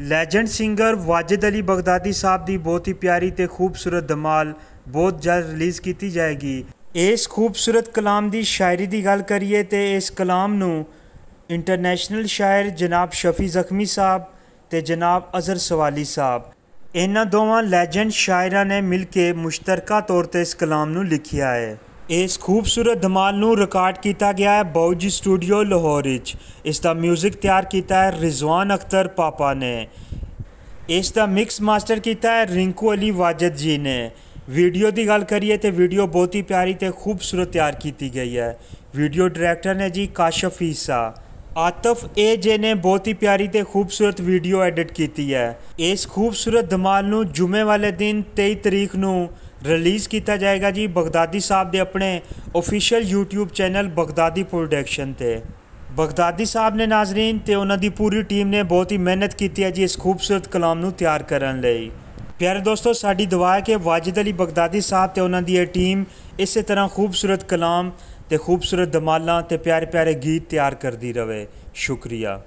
Legend singer Wajid Ali Baghdadi Sahib ਦੀ ਬਹੁਤ ਹੀ ਪਿਆਰੀ ਤੇ ਖੂਬਸੂਰਤ ਧਮਾਲ ਬਹੁਤ ਜਲਦ ਰਿਲੀਜ਼ ਕੀਤੀ ਜਾਏਗੀ ਇਸ ਖੂਬਸੂਰਤ ਕਲਾਮ ਦੀ ਸ਼ਾਇਰੀ ਦੀ ਗੱਲ ਕਰੀਏ ਤੇ ਇਸ ਕਲਾਮ ਨੂੰ ਇੰਟਰਨੈਸ਼ਨਲ ਸ਼ਾਇਰ ਜਨਾਬ ਸ਼ਫੀ ਜ਼ਖਮੀ ਸਾਹਿਬ ਤੇ ਜਨਾਬ ਅਜ਼ਰ ਸਵਾਲੀ ਸਾਹਿਬ ਇਹਨਾਂ ਦੋਵਾਂ ਲੈਜੈਂਡ ਸ਼ਾਇਰਾਂ ਨੇ ਮਿਲ ਕੇ ਮੁਸ਼ਤਰਕਾ ਤੌਰ ਤੇ ਇਸ ਕਲਾਮ ਨੂੰ ਲਿਖਿਆ ਹੈ ਇਸ ਖੂਬਸੂਰਤ ਧਮਾਲ ਨੂੰ ਰਿਕਾਰਡ ਕੀਤਾ ਗਿਆ ਹੈ ਬਾਊਜੀ ਸਟੂਡੀਓ ਲਾਹੌਰ ਵਿੱਚ। ਇਸ ਦਾ 뮤직 ਤਿਆਰ ਕੀਤਾ ਹੈ ਰਿਜ਼ਵਾਨ ਅਖਤਰ ਪਾਪਾ ਨੇ। ਇਸ ਦਾ ਮਿਕਸ ਮਾਸਟਰ ਕੀਤਾ ਹੈ ਰਿੰਕੂ ਅਲੀ ਵਾਜਦ ਜੀ ਨੇ। ਵੀਡੀਓ ਦੀ ਗੱਲ ਕਰੀਏ ਤੇ ਵੀਡੀਓ ਬਹੁਤ ਹੀ ਪਿਆਰੀ ਤੇ ਖੂਬਸੂਰਤ ਤਿਆਰ ਕੀਤੀ ਗਈ ਹੈ। ਵੀਡੀਓ ਡਾਇਰੈਕਟਰ ਨੇ ਜੀ ਕਾਸ਼ਫ ਈਸਾ। ਆਤਫ ਏ ਜੇ ਨੇ ਬਹੁਤ ਹੀ ਪਿਆਰੀ ਤੇ ਖੂਬਸੂਰਤ ਵੀਡੀਓ ਐਡਿਟ ਕੀਤੀ ਹੈ। ਇਸ ਖੂਬਸੂਰਤ ਧਮਾਲ ਨੂੰ ਜੁਮੇ ਵਾਲੇ ਦਿਨ 23 ਤਰੀਕ ਨੂੰ ਰਿਲੀਜ਼ ਕੀਤਾ ਜਾਏਗਾ ਜੀ ਬਗਦਾਦੀ ਸਾਹਿਬ ਦੇ ਆਪਣੇ official YouTube channel Baghdadi production ਤੇ। ਬਗਦਾਦੀ ਸਾਹਿਬ ਨੇ ਨਾਜ਼ਰੀਨ ਤੇ ਉਹਨਾਂ ਦੀ ਪੂਰੀ ਟੀਮ ਨੇ ਬਹੁਤ ਹੀ ਮਿਹਨਤ ਕੀਤੀ ਹੈ ਜੀ ਇਸ ਖੂਬਸੂਰਤ ਕਲਾਮ ਨੂੰ ਤਿਆਰ ਕਰਨ ਲਈ। ਪਿਆਰੇ ਦੋਸਤੋ, ਸਾਡੀ ਦੁਆ ਹੈ ਕਿ ਵਾਜਿਦ ਅਲੀ ਬਗਦਾਦੀ ਸਾਹਿਬ ਤੇ ਉਹਨਾਂ ਦੀ ਇਹ ਟੀਮ ਇਸੇ ਤਰ੍ਹਾਂ ਖੂਬਸੂਰਤ ਕਲਾਮ ਤੇ ਖੂਬਸੂਰਤ ਦਮਾਲਾਂ ਤੇ ਪਿਆਰੇ ਪਿਆਰੇ ਗੀਤ ਤਿਆਰ ਕਰਦੀ ਰਵੇ। ਸ਼ੁਕਰੀਆ।